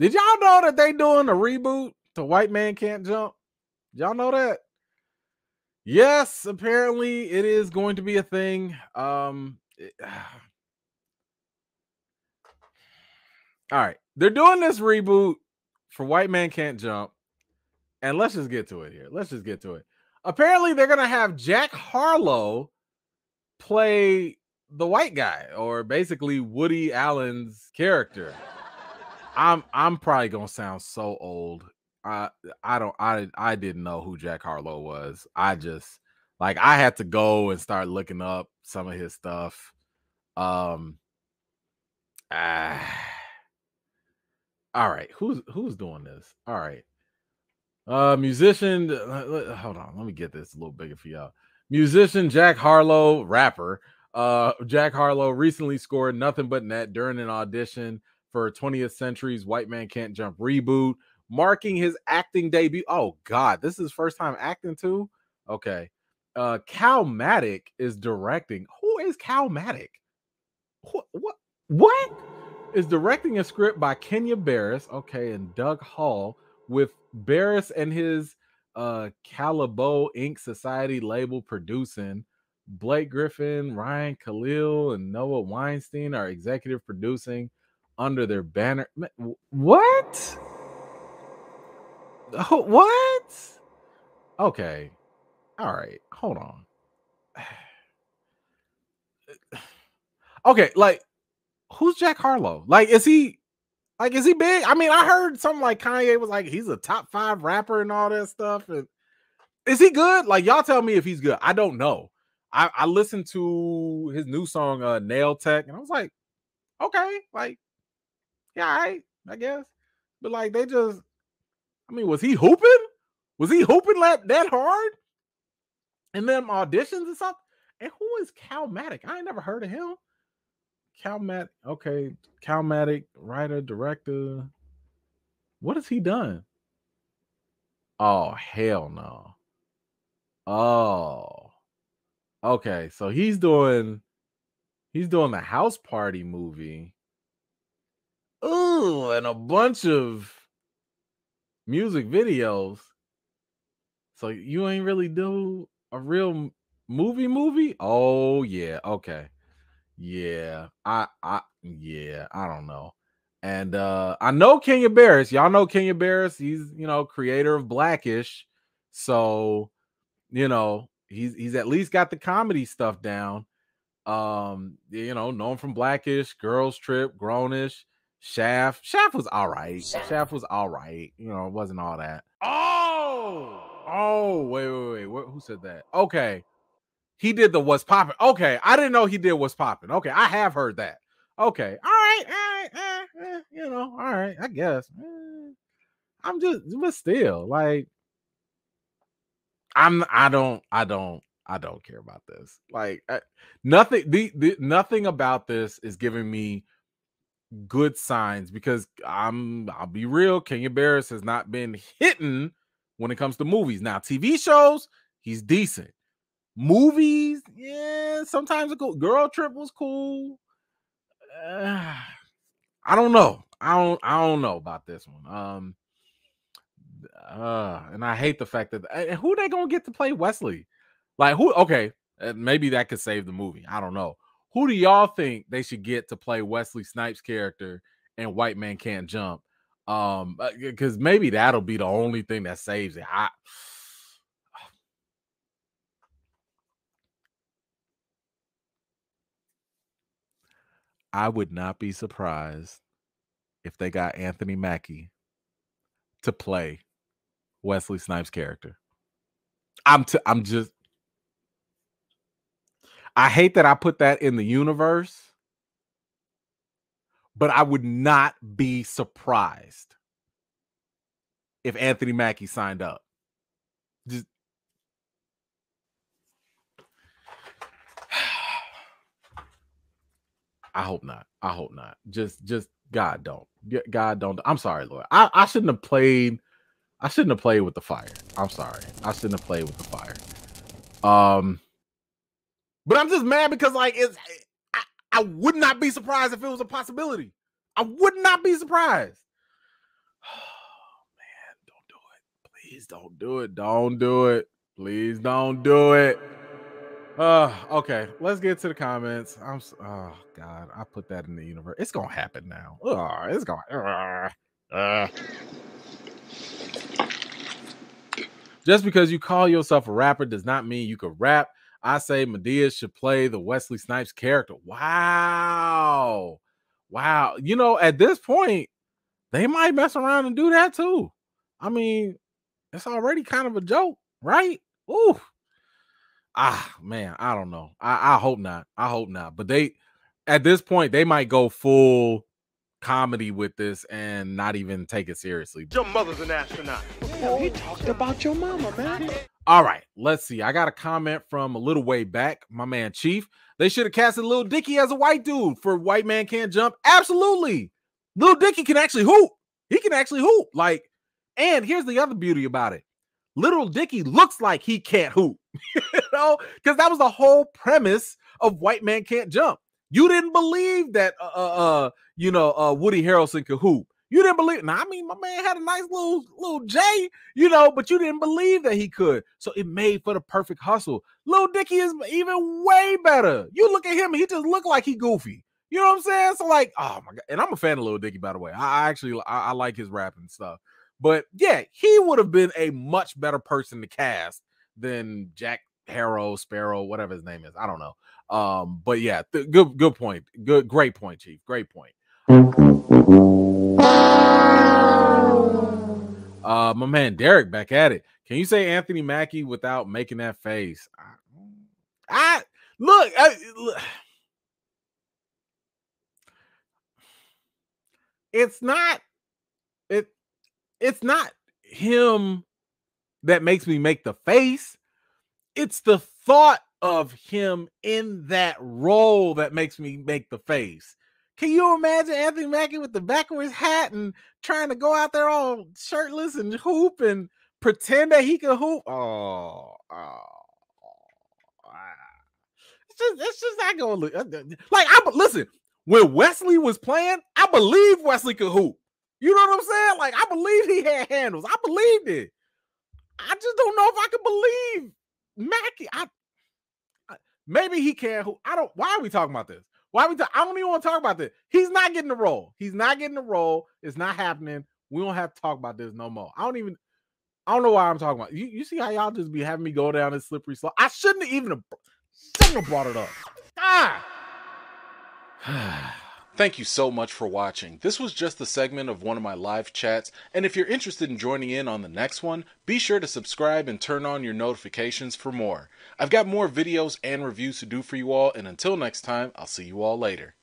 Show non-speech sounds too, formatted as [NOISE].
Did y'all know that they doing a reboot to White Man Can't Jump? Y'all know that? Yes, apparently it is going to be a thing. Um it- [SIGHS] All right. They're doing this reboot for White Man Can't Jump. And let's just get to it here. Let's just get to it. Apparently they're going to have Jack Harlow play the white guy or basically Woody Allen's character. I'm I'm probably to sound so old. I I don't I I didn't know who Jack Harlow was. I just like I had to go and start looking up some of his stuff. Um [SIGHS] ah, all right, who's who's doing this? All right. Uh musician uh, hold on, let me get this a little bigger for y'all. Musician Jack Harlow, rapper. Uh Jack Harlow recently scored nothing but net during an audition for 20th Century's White Man Can't Jump reboot, marking his acting debut. Oh god, this is first time acting too? Okay. Uh Calmatic is directing. Who is Calmatic? What what what? Is directing a script by Kenya Barris, okay, and Doug Hall, with Barris and his uh Khalabo Ink Society label producing. Blake Griffin, Ryan Kalil, and Noah Weinstein are executive producing under their banner. What? What? Okay. All right. Hold on. [SIGHS] Okay, like who's Jack Harlow? Like, is he like is he big? I mean, I heard something like Kanye was like he's a top five rapper and all that stuff. And is he good? Like, y'all tell me if he's good. I don't know. I, I listened to his new song, uh, Nail Tech, and I was like, okay, like, yeah, all right, I guess. But like, they just, I mean, was he hooping? Was he hooping that that hard? And then auditions and stuff. And who is Calmatic? I ain't never heard of him. Calmatic, okay, Calmatic, writer, director. What has he done? Oh hell no. Oh, okay. So he's doing he's doing the house party movie. And a bunch of music videos. So you ain't really do a real movie movie? Oh yeah, okay. Yeah. I I yeah, I don't know. And uh I know Kenya Barris. Y'all know Kenya Barris. He's, you know, creator of Blackish. So, you know, he's he's at least got the comedy stuff down. Um, you know, known from Blackish, Girls Trip, Grownish, Shaft. Shaft was all right. Shaft was all right. You know, it wasn't all that. Oh, oh, wait, wait, wait. What, who said that? Okay. He did the what's popping. Okay. I didn't know he did what's popping. Okay. I have heard that. Okay. All right. All right. eh, eh, you know, all right. I guess. Eh, I'm just, but still, like, I'm, I don't, I don't, I don't care about this. Like, I, nothing, the, the, nothing about this is giving me good signs because I'm, I'll be real. Kenya Barris has not been hitting when it comes to movies. Now, TV shows, he's decent. Movies, yeah, sometimes a cool. Girl Trip was cool. Uh, I don't know. I don't. I don't know about this one. Um. Uh, and I hate the fact that who they gonna get to play Wesley? Like who? Okay, maybe that could save the movie. I don't know. Who do y'all think they should get to play Wesley Snipes' character and White Man Can't Jump? Um, because maybe that'll be the only thing that saves it. I. I would not be surprised if they got Anthony Mackie to play Wesley Snipes' character. I'm t- I'm just I hate that I put that in the universe, but I would not be surprised if Anthony Mackie signed up. Just [SIGHS] I hope not. I hope not. Just just God don't. God don't. I'm sorry, Lord. I, I shouldn't have played. I shouldn't have played with the fire. I'm sorry. I shouldn't have played with the fire. Um, but I'm just mad because like it's I, I would not be surprised if it was a possibility. I would not be surprised. [SIGHS] man, don't do it. Please don't do it. Don't do it. Please don't do it. Uh, okay, let's get to the comments. I'm oh god, I put that in the universe. It's gonna happen now. Oh, it's gonna. Uh, uh. Just because you call yourself a rapper does not mean you can rap. I say Madea should play the Wesley Snipes character. Wow. Wow. You know, at this point, they might mess around and do that too. I mean, it's already kind of a joke, right? Ooh. Ah, man, I don't know. I, I hope not. I hope not. But they, at this point, they might go full comedy with this and not even take it seriously. Your mother's an astronaut. Yeah, he talked about your mama, man. All right, let's see. I got a comment from a little way back. My man Chief. They should have casted Lil Dicky as a white dude for White Man Can't Jump. Absolutely. Lil Dicky can actually hoop. He can actually hoop. Like, and here's the other beauty about it. Little Dicky looks like he can't hoop, [LAUGHS] you know, because that was the whole premise of White Man Can't Jump. You didn't believe that, uh, uh, uh you know, uh, Woody Harrelson could hoop. You didn't believe. Now, I mean, my man had a nice little little J, you know, but you didn't believe that he could. So it made for the perfect hustle. Little Dicky is even way better. You look at him, he just look like he goofy. You know what I'm saying? So like, oh my god, and I'm a fan of Little Dicky, by the way. I, I actually I, I like his rap and stuff. But yeah, he would have been a much better person to cast than Jack Harrow, Sparrow, whatever his name is. I don't know. Um, but yeah, good good point. Good great point, Chief. Great point. Uh, my man Derek back at it. Can you say Anthony Mackie without making that face? I, I look, I, look. It's not it it's not him that makes me make the face. It's the thought of him in that role that makes me make the face. Can you imagine Anthony Mackie with the backwards hat and trying to go out there all shirtless and hoop and pretend that he can hoop? Oh, oh, it's just it's just not gonna look uh, like I listen. When Wesley was playing, I believe Wesley could hoop. You know what I'm saying? Like I believe he had handles. I believed it. I just don't know if I can believe Mackie. I, I maybe he can. Who I don't. Why are we talking about this? Why are we? Talk, I don't even want to talk about this. He's not getting the role. He's not getting the role. It's not happening. We don't have to talk about this no more. I don't even. I don't know why I'm talking about. You, you see how y'all just be having me go down this slippery slope? I shouldn't have even have, shouldn't have brought it up. Ah. [SIGHS] [SIGHS] Thank you so much for watching. This was just the segment of one of my live chats, and if you're interested in joining in on the next one, be sure to subscribe and turn on your notifications for more. I've got more videos and reviews to do for you all, and until next time, I'll see you all later.